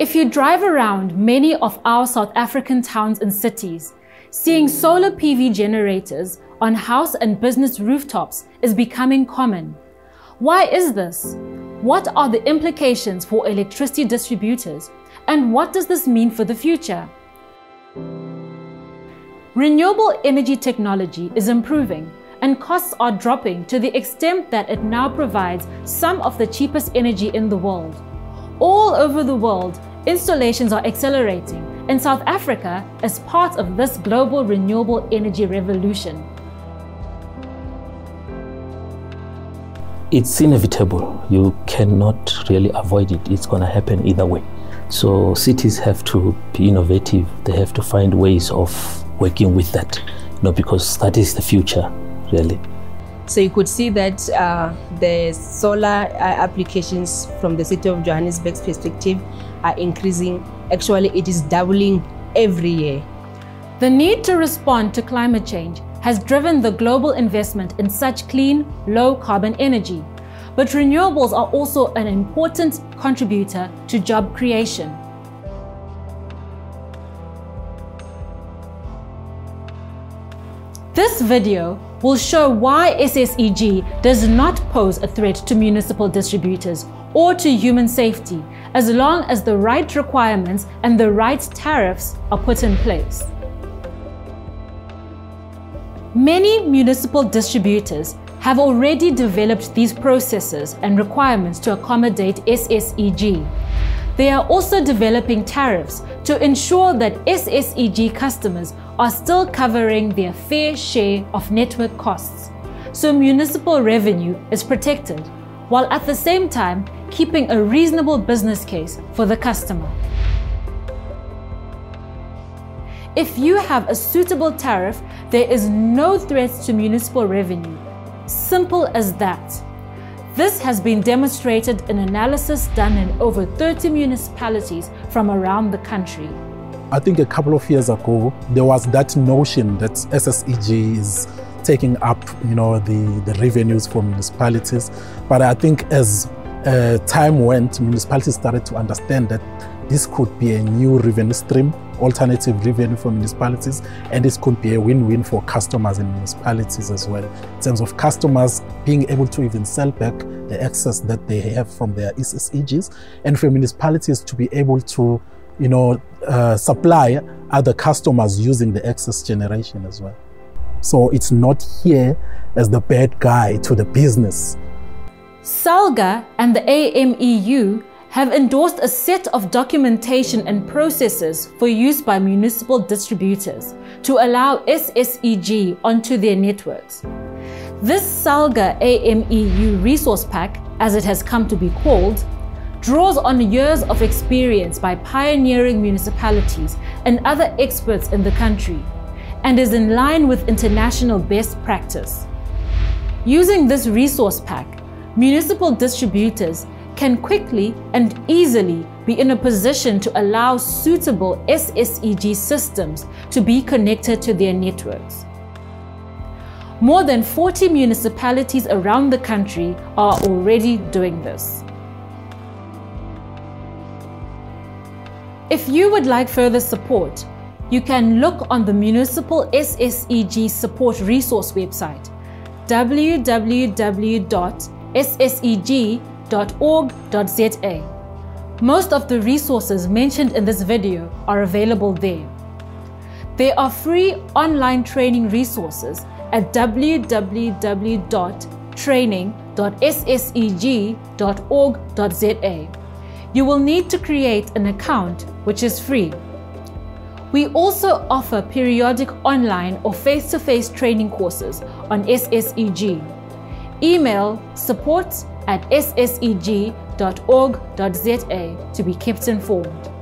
If you drive around many of our South African towns and cities, seeing solar PV generators on house and business rooftops is becoming common. Why is this? What are the implications for electricity distributors? And what does this mean for the future? Renewable energy technology is improving and costs are dropping to the extent that it now provides some of the cheapest energy in the world. All over the world, installations are accelerating, and South Africa is part of this global renewable energy revolution. It's inevitable. You cannot really avoid it. It's going to happen either way. So cities have to be innovative. They have to find ways of working with that, you know, because that is the future, really. So you could see that uh, the solar uh, applications from the city of Johannesburg's perspective are increasing. Actually, it is doubling every year. The need to respond to climate change has driven the global investment in such clean, low carbon energy. But renewables are also an important contributor to job creation. This video will show why SSEG does not pose a threat to municipal distributors or to human safety as long as the right requirements and the right tariffs are put in place. Many municipal distributors have already developed these processes and requirements to accommodate SSEG. They are also developing tariffs to ensure that SSEG customers are still covering their fair share of network costs, so municipal revenue is protected, while at the same time keeping a reasonable business case for the customer. If you have a suitable tariff, there is no threat to municipal revenue. Simple as that. This has been demonstrated in analysis done in over 30 municipalities from around the country. I think a couple of years ago, there was that notion that SSEG is taking up, you know, the, the revenues for municipalities. But I think as uh, time went, municipalities started to understand that this could be a new revenue stream, alternative revenue for municipalities, and this could be a win-win for customers and municipalities as well. In terms of customers being able to even sell back the excess that they have from their SSEGs, and for municipalities to be able to, you know, uh, supply other customers using the excess generation as well. So it's not here as the bad guy to the business. SALGA and the AMEU have endorsed a set of documentation and processes for use by municipal distributors to allow SSEG onto their networks. This SALGA AMEU resource pack, as it has come to be called, draws on years of experience by pioneering municipalities and other experts in the country and is in line with international best practice. Using this resource pack, municipal distributors can quickly and easily be in a position to allow suitable SSEG systems to be connected to their networks. More than 40 municipalities around the country are already doing this. If you would like further support, you can look on the Municipal SSEG Support Resource website www.sseg.org.za. Most of the resources mentioned in this video are available there. There are free online training resources at www.training.sseg.org.za. You will need to create an account, which is free. We also offer periodic online or face-to-face -face training courses on SSEG. Email support at sseg.org.za to be kept informed.